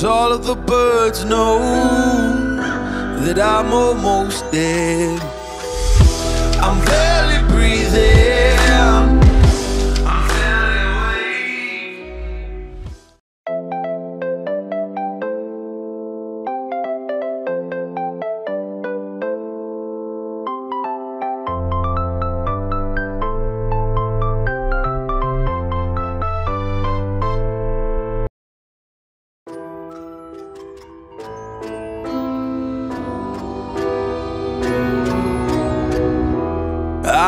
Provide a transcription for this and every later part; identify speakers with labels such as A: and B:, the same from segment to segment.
A: Cause all of the birds know that I'm almost dead. I'm barely breathing.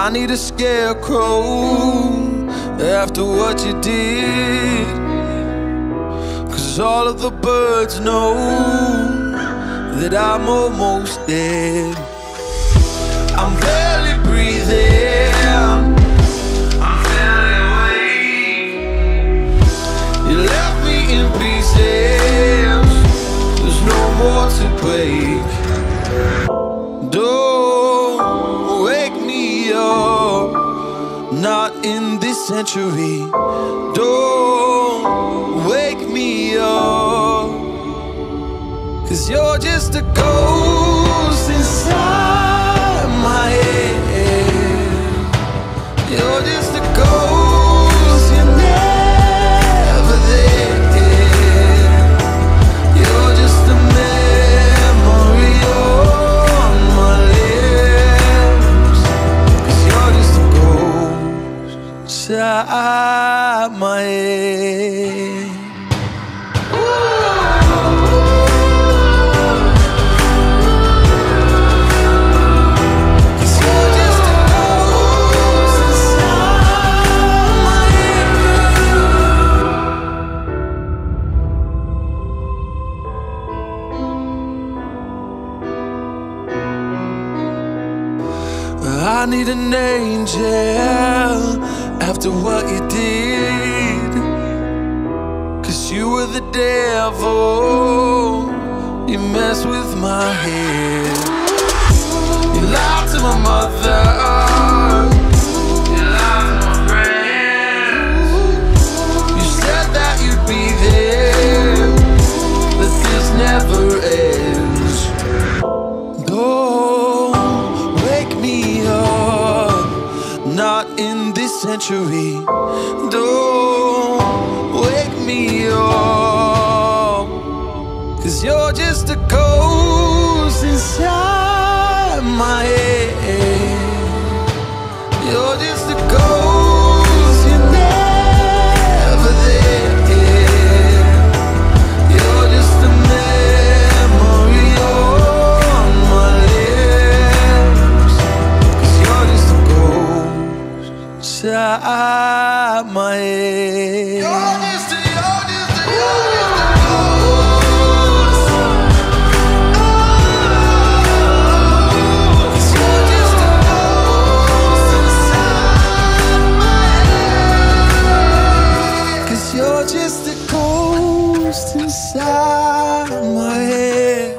A: I need a scarecrow after what you did. Cause all of the birds know that I'm almost dead. I'm barely breathing. In this century. Don't wake me up, cause you're just a ghost head. I need an angel after what you did. Cause you were the devil. You mess with my head. You lied to my mother. Not in this century. Don't wake me up, cause you're just a ghost inside my head. You're just head. Cause you're just a ghost inside my head.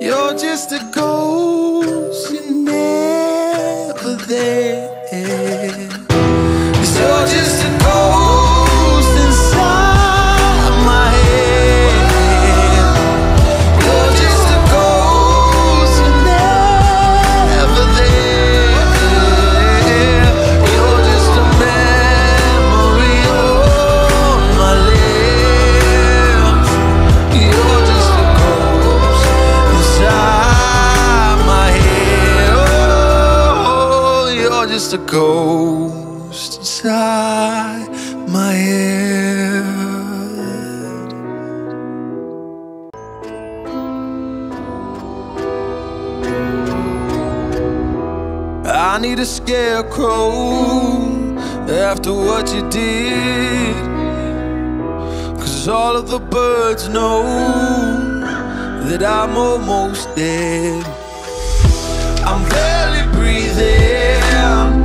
A: You're just a ghost, ghost inside my head. I need a scarecrow after what you did. Cause all of the birds know that I'm almost dead. I'm barely breathing.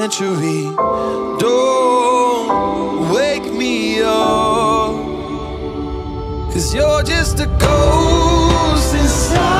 A: century. Don't wake me up, cause you're just a ghost inside.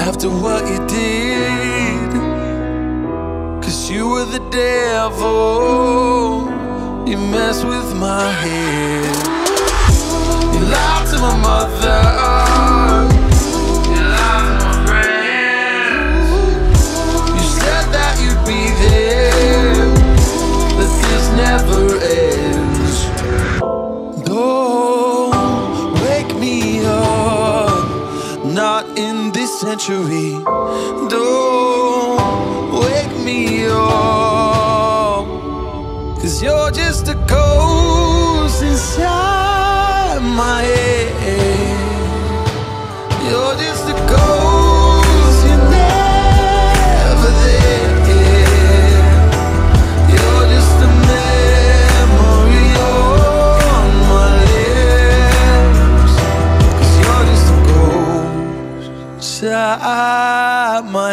A: after what you did. Cause you were the devil, you messed with my head. You lied to my mother. century. Don't wake me up, cause you're just a ghost inside my head. te.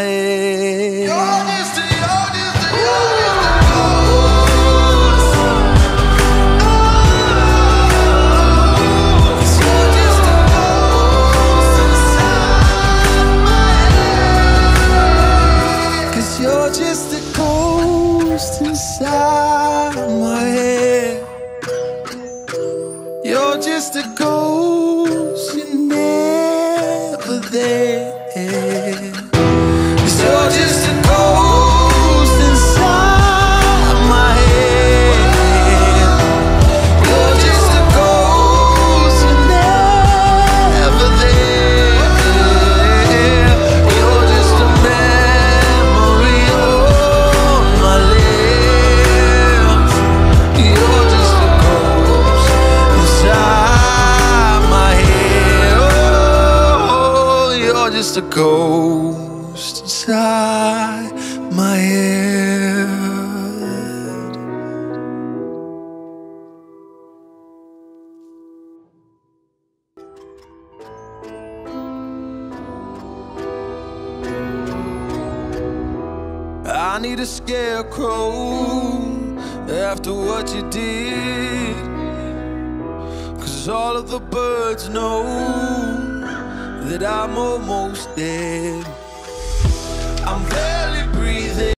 A: ghost inside my head. I need a scarecrow after what you did. Cause all of the birds know that I'm almost dead. I'm there.